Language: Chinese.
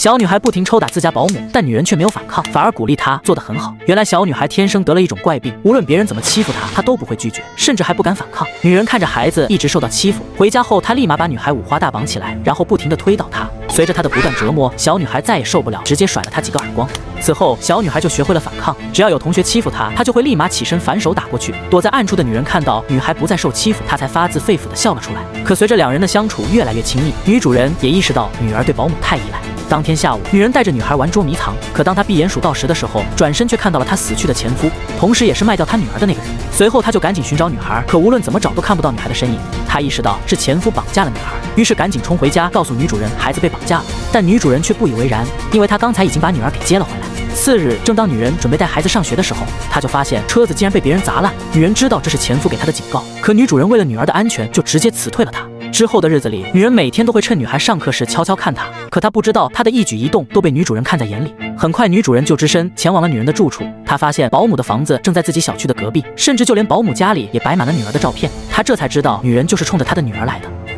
小女孩不停抽打自家保姆，但女人却没有反抗，反而鼓励她做得很好。原来小女孩天生得了一种怪病，无论别人怎么欺负她，她都不会拒绝，甚至还不敢反抗。女人看着孩子一直受到欺负，回家后她立马把女孩五花大绑起来，然后不停地推倒她。随着她的不断折磨，小女孩再也受不了，直接甩了她几个耳光。此后，小女孩就学会了反抗，只要有同学欺负她，她就会立马起身反手打过去。躲在暗处的女人看到女孩不再受欺负，她才发自肺腑地笑了出来。可随着两人的相处越来越亲密，女主人也意识到女儿对保姆太依赖。当天下午，女人带着女孩玩捉迷藏，可当她闭眼数到十的时候，转身却看到了她死去的前夫，同时也是卖掉她女儿的那个人。随后，她就赶紧寻找女孩，可无论怎么找都看不到女孩的身影。她意识到是前夫绑架了女孩，于是赶紧冲回家告诉女主人孩子被绑架了。但女主人却不以为然，因为她刚才已经把女儿给接了回来。次日，正当女人准备带孩子上学的时候，她就发现车子竟然被别人砸烂。女人知道这是前夫给她的警告，可女主人为了女儿的安全，就直接辞退了她。之后的日子里，女人每天都会趁女孩上课时悄悄看她，可她不知道她的一举一动都被女主人看在眼里。很快，女主人就只身前往了女人的住处，她发现保姆的房子正在自己小区的隔壁，甚至就连保姆家里也摆满了女儿的照片。她这才知道女人就是冲着她的女儿来的。